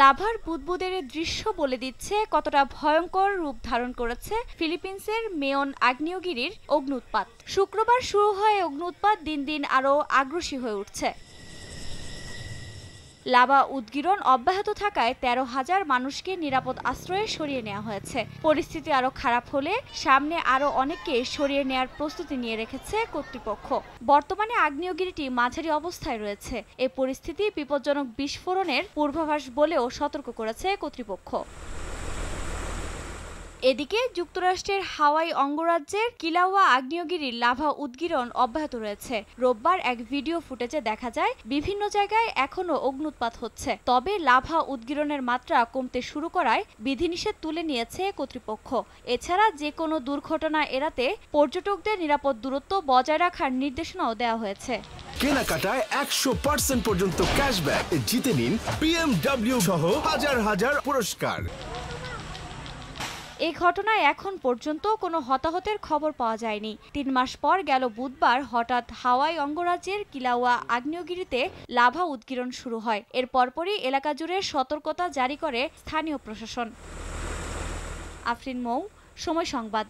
লাভার বুদবুদের দৃশ্য বলে দিচ্ছে কতটা ভয়ঙ্কর রূপ ধারণ করেছে ফিলিপিন্সের মেয়ন আগ্নেয়গিরির অগ্নুৎপাত। শুক্রবার শুরু হয় অগ্নুৎপাত, দিন দিন আরও আগ্রাসী হয়ে উঠছে। লাভা উদ্গীরণ অব্যাহত থাকায় তেরো হাজার মানুষকে নিরাপদ আশ্রয়ে সরিয়ে নেওয়া হয়েছে। পরিস্থিতি আরও খারাপ হলে সামনে আরও অনেককে সরিয়ে নেওয়ার প্রস্তুতি নিয়ে রেখেছে কর্তৃপক্ষ। বর্তমানে আগ্নেয়গিরিটি মাঝারি অবস্থায় রয়েছে। এ পরিস্থিতি বিপজ্জনক বিস্ফোরণের পূর্বাভাস বলেও সতর্ক করেছে কর্তৃপক্ষ। এদিকে যুক্তরাষ্ট্রের হাওয়াই অঙ্গরাজ্যের কিলাওয়া আগ্নেয়গিরির লাভা উদ্গীরণ অব্যাহত রয়েছে। রোববার এক ভিডিও ফুটেজে দেখা যায়, বিভিন্ন জায়গায় এখনও অগ্নুৎপাত হচ্ছে। তবে লাভা উদ্গিরণের মাত্রা কমতে শুরু করায় বিধিনিষেধ তুলে নিয়েছে কর্তৃপক্ষ। এছাড়া যে কোনো দুর্ঘটনা এড়াতে পর্যটকদের নিরাপদ দূরত্ব বজায় রাখার নির্দেশনাও দেওয়া হয়েছে। কেনাকাটায় একশো পার্সেন্ট পর্যন্ত ক্যাশব্যাক। জিতে নিন বিএমডব্লিউ সহ হাজার হাজার পুরস্কার। এই ঘটনায় এখন পর্যন্ত কোনো হতাহতের খবর পাওয়া যায়নি। তিন মাস পর গেল বুধবার হঠাৎ হাওয়াই অঙ্গরাজ্যের কিলাওয়া আগ্নেয়গিরিতে লাভা উদ্গীরণ শুরু হয়। এর পরপরই এলাকা জুড়ে সতর্কতা জারি করে স্থানীয় প্রশাসন। আফরিন মৌ, সময় সংবাদ।